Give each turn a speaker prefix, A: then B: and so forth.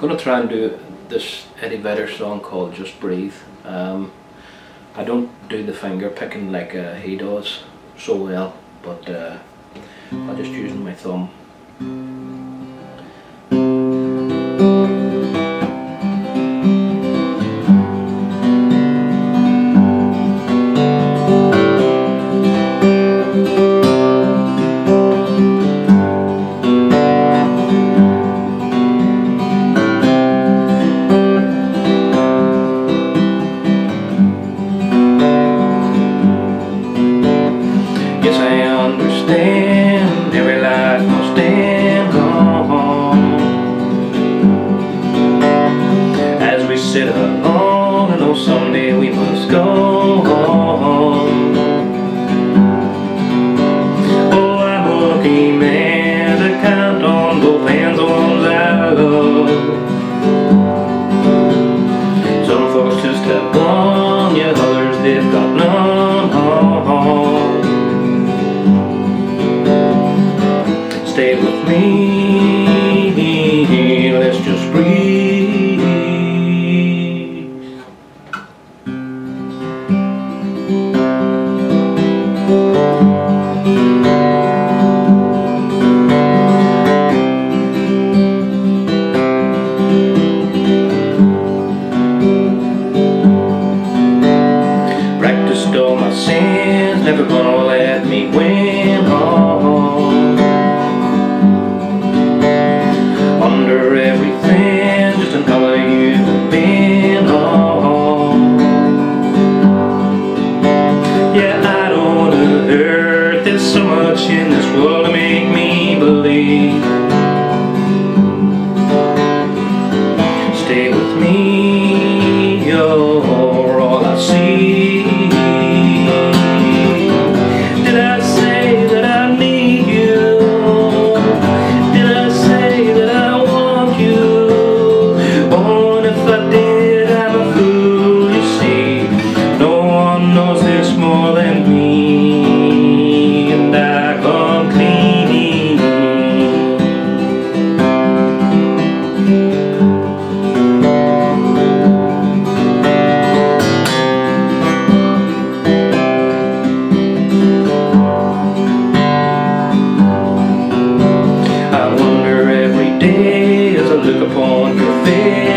A: I'm going to try and do this Eddie Vedder song called Just Breathe. Um, I don't do the finger picking like uh, he does so well, but uh, I'm just using my thumb. sins never gonna let me win home. Under everything, just another you've been Oh, yeah, I don't wanna hurt. There's so much in this world to make me believe. faith.